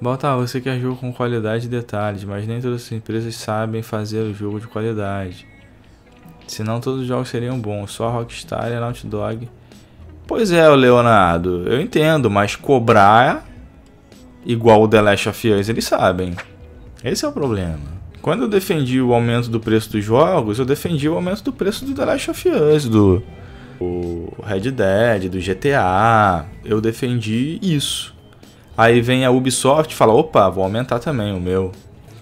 Bota, você quer jogo com qualidade e detalhes, mas nem todas as empresas sabem fazer o jogo de qualidade. Senão todos os jogos seriam bons, só Rockstar e Naughty Dog. Pois é, Leonardo, eu entendo, mas cobrar igual o The Last of Us, eles sabem. Esse é o problema. Quando eu defendi o aumento do preço dos jogos, eu defendi o aumento do preço do The Last of Us, do Red Dead, do GTA. Eu defendi isso. Aí vem a Ubisoft e fala: opa, vou aumentar também o meu.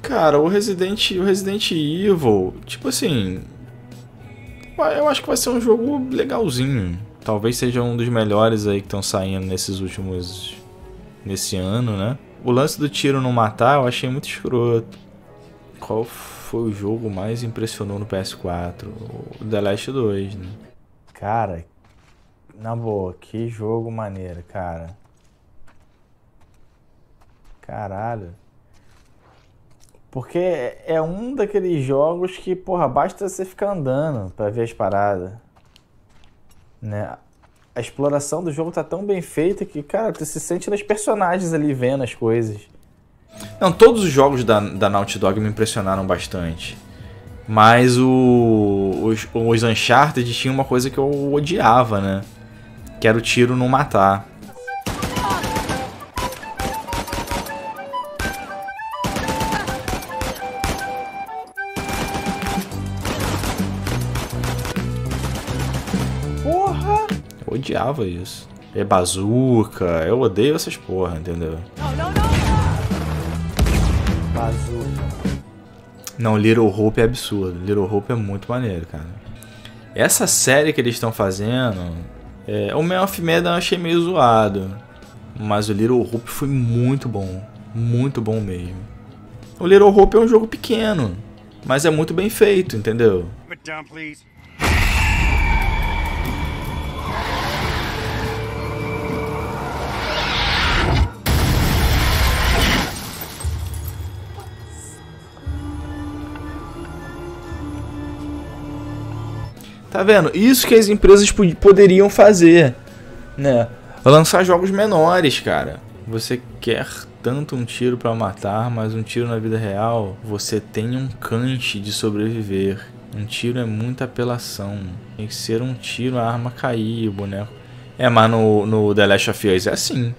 Cara, o Resident, o Resident Evil, tipo assim. Eu acho que vai ser um jogo legalzinho. Talvez seja um dos melhores aí que estão saindo nesses últimos. nesse ano, né? O lance do tiro não matar eu achei muito escroto. Qual foi o jogo mais impressionou no PS4? O The Last 2, né? Cara, na boa, que jogo maneiro, cara. Caralho. Porque é um daqueles jogos que, porra, basta você ficar andando pra ver as paradas. Né? A exploração do jogo tá tão bem feita que, cara, tu se sente nos personagens ali vendo as coisas. Não, todos os jogos da, da Naughty Dog me impressionaram bastante. Mas o, os, os Uncharted tinha uma coisa que eu odiava, né? Que era o tiro não matar. Odiava isso. É bazuca, eu odeio essas porra, entendeu? Não, não, não! Bazuca. Não, Little Hope é absurdo. Little Hope é muito maneiro, cara. Essa série que eles estão fazendo. É, o Man of Medan eu achei meio zoado. Mas o Little Hope foi muito bom. Muito bom mesmo. O Little Hope é um jogo pequeno. Mas é muito bem feito, entendeu? Down, Tá vendo? Isso que as empresas poderiam fazer, né? Lançar jogos menores, cara. Você quer tanto um tiro para matar, mas um tiro na vida real, você tem um canche de sobreviver. Um tiro é muita apelação. Tem que ser um tiro, a arma cair, o boneco. É, mas no, no The Last of Us é assim.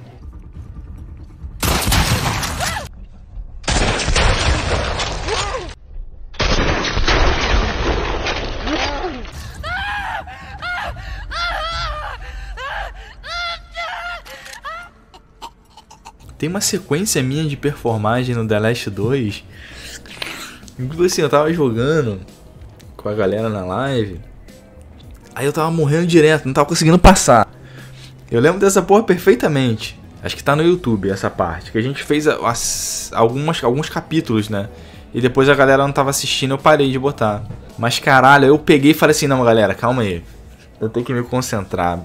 Tem uma sequência minha de performagem no The Last 2. Inclusive assim, eu tava jogando com a galera na live. Aí eu tava morrendo direto, não tava conseguindo passar. Eu lembro dessa porra perfeitamente. Acho que tá no YouTube essa parte. Que a gente fez as, algumas, alguns capítulos, né? E depois a galera não tava assistindo, eu parei de botar. Mas caralho, eu peguei e falei assim: não, galera, calma aí. Eu tenho que me concentrar.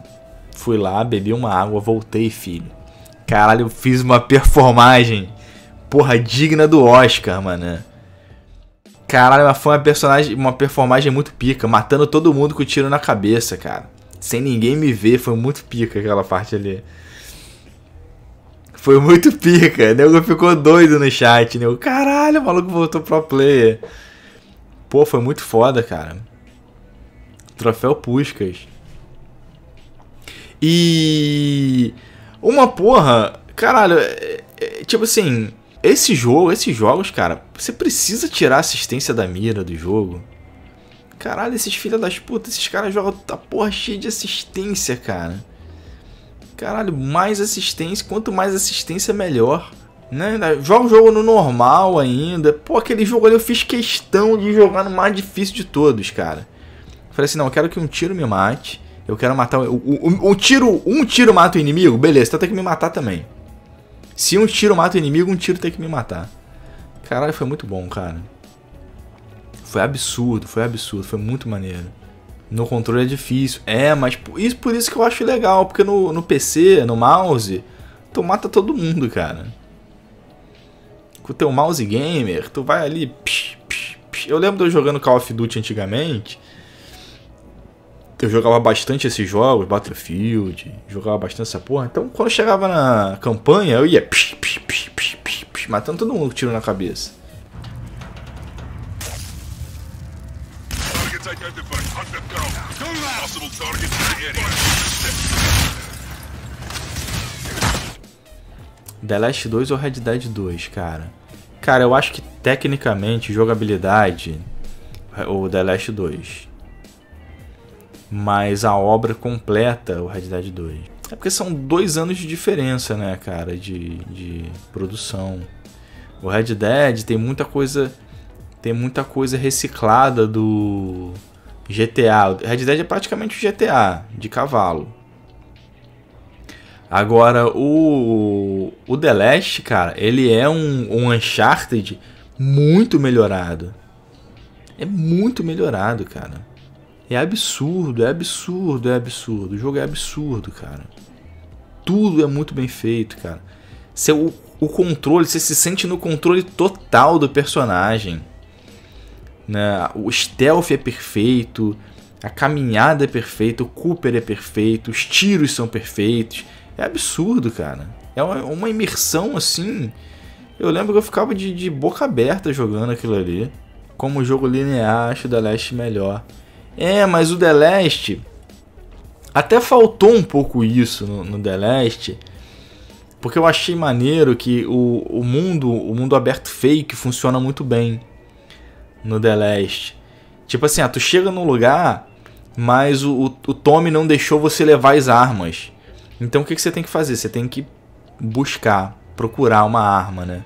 Fui lá, bebi uma água, voltei, filho. Caralho, eu fiz uma performagem, porra, digna do Oscar, mano. Caralho, foi uma personagem, uma performagem muito pica, matando todo mundo com tiro na cabeça, cara. Sem ninguém me ver, foi muito pica aquela parte ali. Foi muito pica, o nego ficou doido no chat, nego. Caralho, o maluco voltou pro player. Pô, foi muito foda, cara. Troféu Puscas. E uma porra, caralho, é, é, tipo assim, esse jogo, esses jogos, cara, você precisa tirar a assistência da mira do jogo. Caralho, esses filha das putas, esses caras jogam a porra cheia de assistência, cara. Caralho, mais assistência, quanto mais assistência, melhor. Né? Joga o jogo no normal ainda. Pô, aquele jogo ali eu fiz questão de jogar no mais difícil de todos, cara. Falei assim, não, eu quero que um tiro me mate. Eu quero matar o, o, tiro, um tiro mata o inimigo, beleza, então tem que me matar também. Se um tiro mata o inimigo, um tiro tem que me matar. Caralho, foi muito bom, cara. Foi absurdo, foi absurdo, foi muito maneiro. No controle é difícil. É, mas isso, por isso que eu acho legal, porque no, no PC, no mouse, tu mata todo mundo, cara. Com o teu mouse gamer, tu vai ali. Psh, psh, psh. Eu lembro de eu jogando Call of Duty antigamente. Eu jogava bastante esses jogos, Battlefield, jogava bastante essa porra. Então, quando chegava na campanha, eu ia psh, psh, psh, psh, psh, psh, matando todo mundo com tiro na cabeça. The Last 2 ou Red Dead 2, cara? Cara, eu acho que tecnicamente, jogabilidade, o The Last 2. Mas a obra completa, o Red Dead 2. É porque são dois anos de diferença, né, cara, de, de produção. O Red Dead tem muita coisa. Tem muita coisa reciclada do GTA. O Red Dead é praticamente o GTA de cavalo. Agora, o, o The Last, cara, ele é um, um Uncharted muito melhorado. É muito melhorado, cara. É absurdo, é absurdo, é absurdo. O jogo é absurdo, cara. Tudo é muito bem feito, cara. Você, o, controle, você se sente no controle total do personagem. Né? O stealth é perfeito, a caminhada é perfeita, o Cooper é perfeito, os tiros são perfeitos. É absurdo, cara. É uma, uma imersão assim. Eu lembro que eu ficava de, de boca aberta jogando aquilo ali. Como jogo linear, acho The Last melhor. É, mas o The Last. Até faltou um pouco isso no, no The Last. Porque eu achei maneiro que o, o mundo o mundo aberto fake funciona muito bem no The Last. Tipo assim, ah, tu chega num lugar, mas o, o, o Tommy não deixou você levar as armas. Então o que, que você tem que fazer? Você tem que buscar, procurar uma arma, né?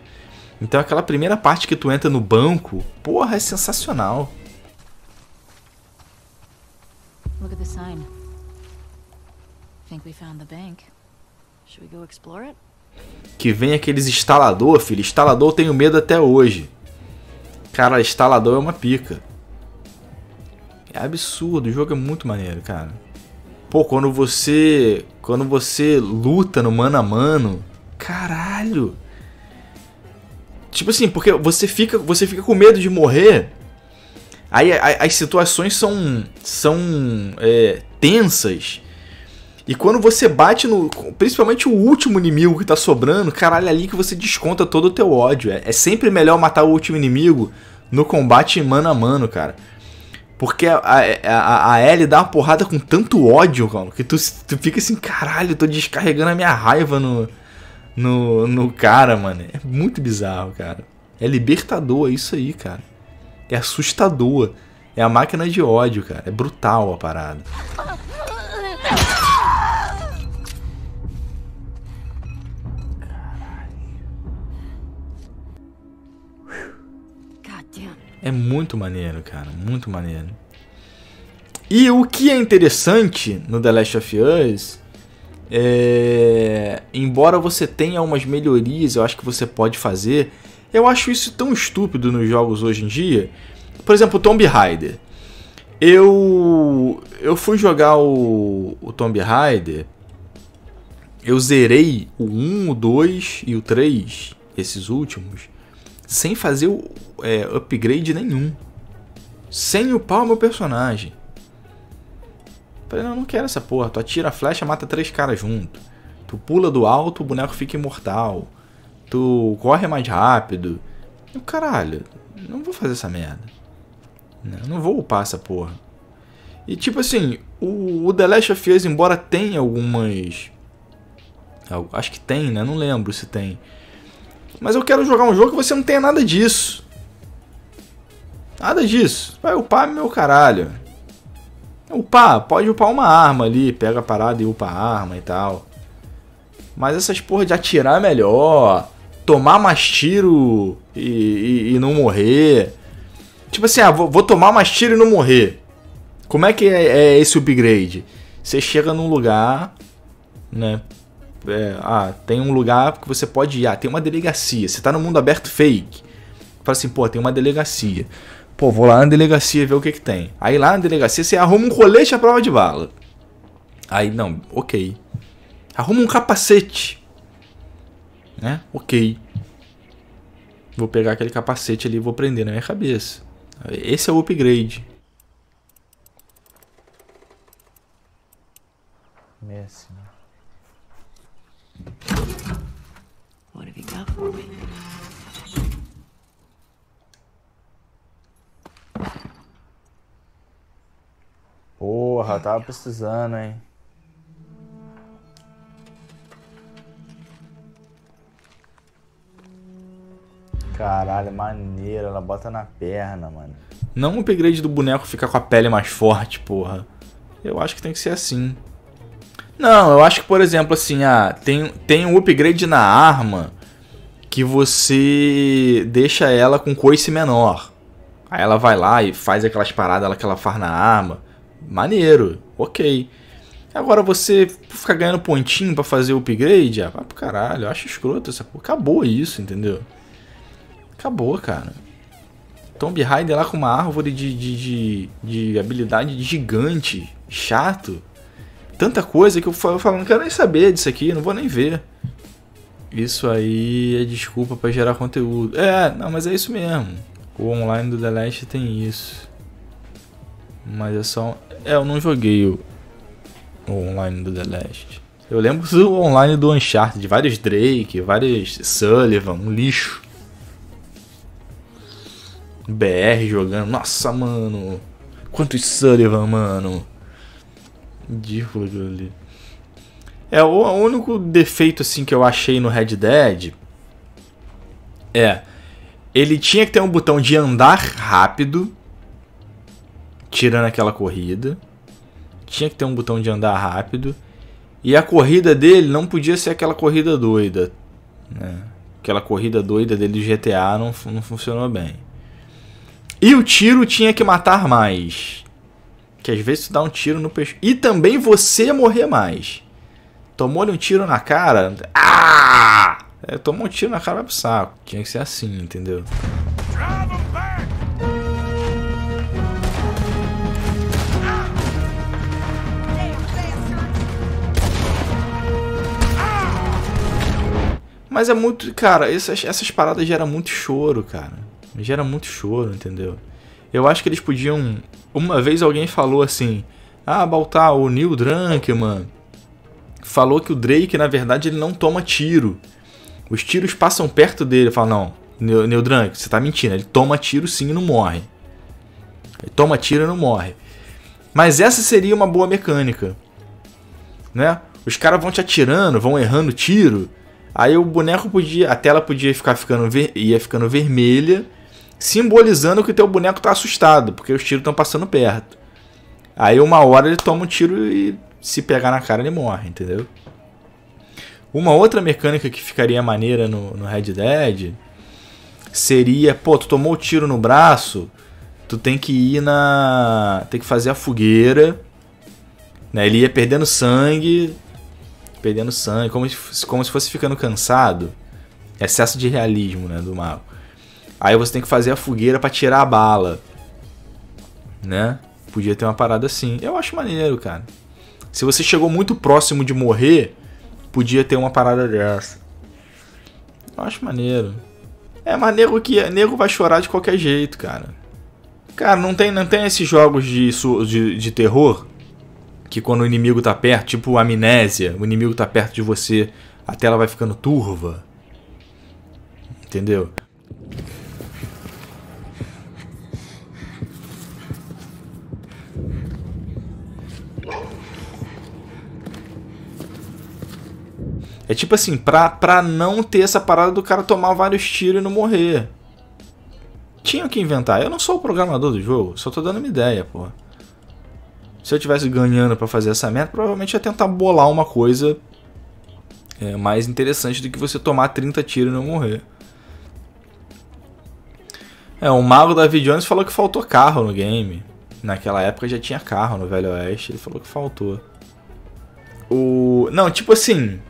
Então aquela primeira parte que tu entra no banco, porra, é sensacional. Look at the sign. Think we found the bank. Should we go explore it? Que vem aqueles instalador, filho. Instalador eu tenho medo até hoje. Cara, instalador é uma pica. É absurdo, o jogo é muito maneiro, cara. Pô, quando você. Quando você luta no mano a mano. Caralho! Tipo assim, porque você fica, você fica com medo de morrer. Aí a- as situações são, são é, tensas. E quando você bate no. Principalmente o último inimigo que tá sobrando, caralho, é ali que você desconta todo o teu ódio. É, é sempre melhor matar o último inimigo no combate mano a mano, cara. Porque a, a, a, dá uma porrada com tanto ódio, cara, que tu, tu fica assim, caralho, tô descarregando a minha raiva no, no, no cara, mano. É muito bizarro, cara. É libertador, é isso aí, cara. É assustador. É a máquina de ódio, cara. É brutal a parada. É muito maneiro, cara. Muito maneiro. E o que é interessante no The Last of Us é. Embora você tenha umas melhorias, eu acho que você pode fazer. Eu acho isso tão estúpido nos jogos hoje em dia. Por exemplo, Tomb Raider. Eu. Eu fui jogar o, o Tomb Raider. Eu zerei o 1, o 2 e o 3, esses últimos, sem fazer é, upgrade nenhum. Sem upar o meu personagem. Falei, não, não quero essa porra. Tu atira a flecha, mata três caras junto. Tu pula do alto, o boneco fica imortal. Tu corre mais rápido. Eu, caralho, não vou fazer essa merda. Não, não vou upar essa porra. E tipo assim, o, o The Last of Us, embora tenha algumas. al- Acho que tem, né? Não lembro se tem. Mas eu quero jogar um jogo que você não tenha nada disso. Nada disso. Vai upar meu caralho. Upar, pode upar uma arma ali, pega a parada e upa a arma e tal. Mas essas porra de atirar é melhor, tomar mais tiro e, e- e não morrer. Tipo assim, ah, vou, vou tomar mais tiro e não morrer. Como é que é, é esse upgrade? Você chega num lugar, né? É, ah, tem um lugar que você pode ir. Ah, tem uma delegacia. Você tá no mundo aberto fake. Fala assim, pô, tem uma delegacia. Pô, vou lá na delegacia ver o que que tem. Aí lá na delegacia você arruma um colete à prova de bala. Aí, não, ok. Arruma um capacete. Né? Ok. Vou pegar aquele capacete ali e vou prender na minha cabeça. Esse é o upgrade. Messi. What have you got for me? Porra, tava precisando, hein? Caralho, maneiro. Ela bota na perna, mano. Não o upgrade do boneco ficar com a pele mais forte, porra. Eu acho que tem que ser assim. Não, eu acho que, por exemplo, assim, ah, tem, tem um upgrade na arma que você deixa ela com coice menor. Aí ela vai lá e faz aquelas paradas que ela faz na arma. Maneiro, ok. Agora você ficar ganhando pontinho pra fazer o upgrade, ah, vai pro caralho, eu acho escroto essa porra. Acabou isso, entendeu? Acabou, cara. Tomb Raider lá com uma árvore de, de, de, de habilidade gigante, chato. Tanta coisa que eu falo, não quero nem saber disso aqui, não vou nem ver. Isso aí é desculpa pra gerar conteúdo. É, não, mas é isso mesmo. O online do The Last tem isso. Mas é só. É, eu não joguei o, o online do The Last. Eu lembro do online do Uncharted, de vários Drake, vários Sullivan, um lixo. BR jogando. Nossa, mano. Quantos Sullivan, mano. Ridículo ali. É, o único defeito assim que eu achei no Red Dead é ele tinha que ter um botão de andar rápido, tirando aquela corrida. Tinha que ter um botão de andar rápido. E a corrida dele não podia ser aquela corrida doida. Né? Aquela corrida doida dele do GTA não, não funcionou bem. E o tiro tinha que matar mais. Que às vezes tu dá um tiro no peixe. E também você morrer mais. Tomou-lhe um tiro na cara. Ah! É, tomou um tiro na cara pro saco. Tinha que ser assim, entendeu? Mas é muito. Cara, essas, essas paradas geram muito choro, cara. Gera muito choro, entendeu? Eu acho que eles podiam. Uma vez alguém falou assim: Ah, Baltar, o Neil Drunkman falou que o Drake, na verdade, ele não toma tiro. Os tiros passam perto dele. Fala, não, Neil, Drunk, você tá mentindo. Ele toma tiro sim e não morre. Ele toma tiro e não morre. Mas essa seria uma boa mecânica. Né? Os caras vão te atirando, vão errando tiro. Aí o boneco podia. A tela podia ficar ficando ia ficando vermelha, simbolizando que o teu boneco tá assustado, porque os tiros estão passando perto. Aí uma hora ele toma um tiro e se pegar na cara ele morre, entendeu? Uma outra mecânica que ficaria maneira no, no Red Dead seria, pô, tu tomou o tiro no braço, tu tem que ir na. tem que fazer a fogueira. Né? Ele ia perdendo sangue, perdendo sangue, como se, como se fosse ficando cansado. Excesso de realismo, né, do mal. Aí você tem que fazer a fogueira para tirar a bala. Né? Podia ter uma parada assim. Eu acho maneiro, cara. Se você chegou muito próximo de morrer, podia ter uma parada dessa. Eu acho maneiro. É, mas nego, que, nego vai chorar de qualquer jeito, cara. Cara, não tem, não tem esses jogos de, de, de terror que quando o inimigo tá perto, tipo amnésia, o inimigo tá perto de você, a tela vai ficando turva. Entendeu? É tipo assim, pra, pra não ter essa parada do cara tomar vários tiros e não morrer. Tinha que inventar. Eu não sou o programador do jogo, só tô dando uma ideia, porra. Se eu tivesse ganhando para fazer essa meta, provavelmente ia tentar bolar uma coisa é, mais interessante do que você tomar 30 tiros e não morrer. É, o mago David Jones falou que faltou carro no game. Naquela época já tinha carro no Velho Oeste, ele falou que faltou. O. Não, tipo assim.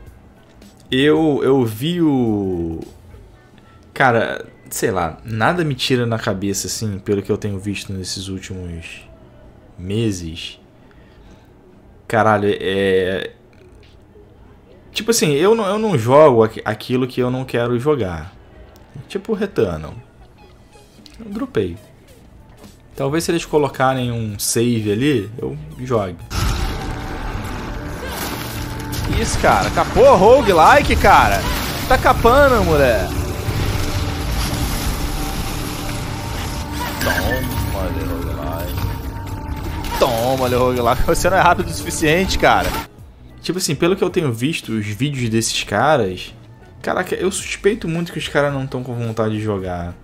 Eu, eu vi o. Cara, sei lá, nada me tira na cabeça, assim, pelo que eu tenho visto nesses últimos meses. Caralho, é. Tipo assim, eu não, eu não jogo aquilo que eu não quero jogar. Tipo Returnal. Eu dropei. Talvez se eles colocarem um save ali, eu jogue. Isso, cara. Capou roguelike, cara. Tá capando, mulher. Toma, roguelike. Toma, roguelike. Você não é rápido o suficiente, cara. Tipo assim, pelo que eu tenho visto, os vídeos desses caras. Caraca, eu suspeito muito que os caras não estão com vontade de jogar.